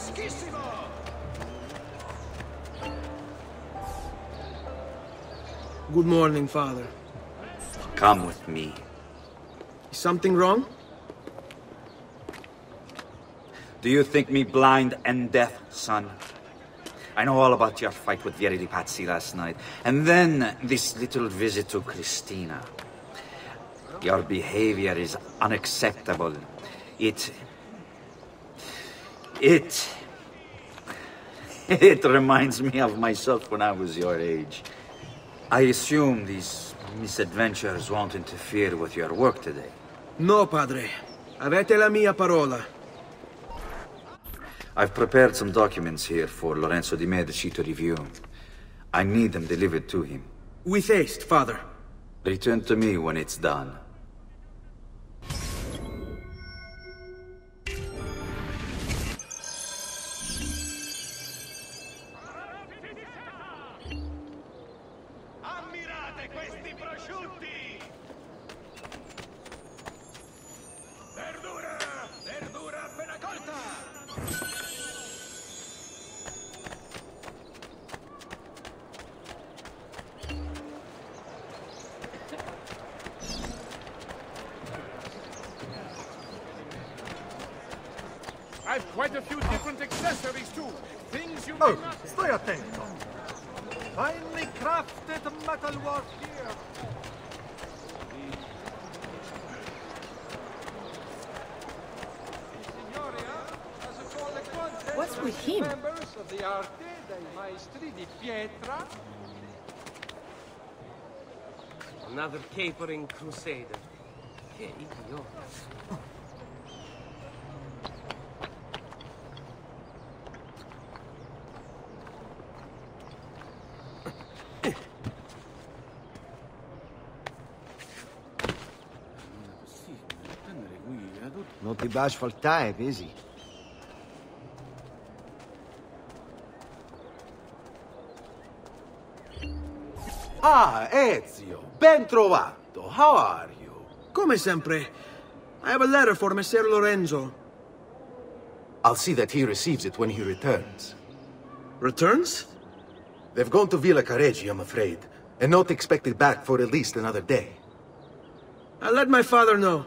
Freschissimo! Good morning, Father. Come with me. Is something wrong? Do you think me blind and deaf, son? I know all about your fight with Vieri di Pazzi last night. And then this little visit to Cristina. Your behavior is unacceptable. It... It... It reminds me of myself when I was your age. I assume these misadventures won't interfere with your work today. No, Padre. Avete la mia parola. I've prepared some documents here for Lorenzo di Medici to review. I need them delivered to him. With haste, Father. Return to me when it's done. Questi prosciutti! Verdura! Verdura appena colta! I've quite a few different accessories too. Things you oh, may Oh, not... stai attento. Finely crafted metalwork here. What's with him? Members of the Arte dei Maestri di Pietra. Another capering crusader. Che idiota. Non ti bashful type, is he? Ah, Ezio, ben trovato. How are you? Come sempre. I have a letter for Messer Lorenzo. I'll see that he receives it when he returns. Returns? They've gone to Villa Careggi, I'm afraid, and not expected back for at least another day. I'll let my father know.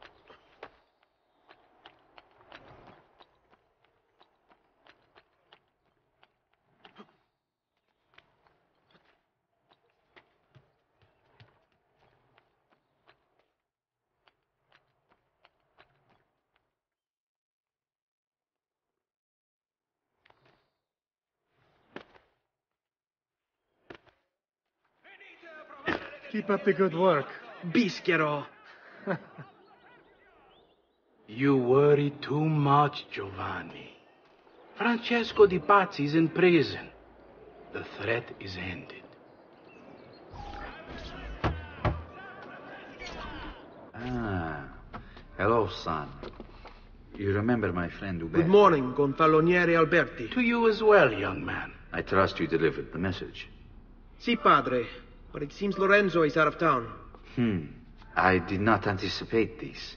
Keep up the good work. Bischero. You worry too much, Giovanni. Francesco Di Pazzi is in prison. The threat is ended. Ah. Hello, son. You remember my friend Uberto? Good morning, Gonfaloniere Alberti. To you as well, young man. I trust you delivered the message. Si, padre. But it seems Lorenzo is out of town. Hmm. I did not anticipate this.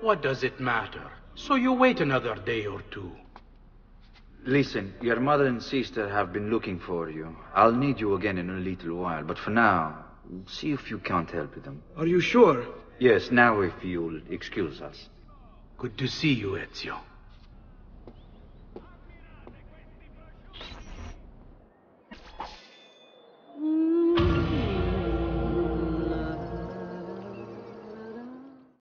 What does it matter? So you wait another day or two. Listen, your mother and sister have been looking for you. I'll need you again in a little while, but for now, see if you can't help them. Are you sure? Yes, now if you'll excuse us. Good to see you, Ezio.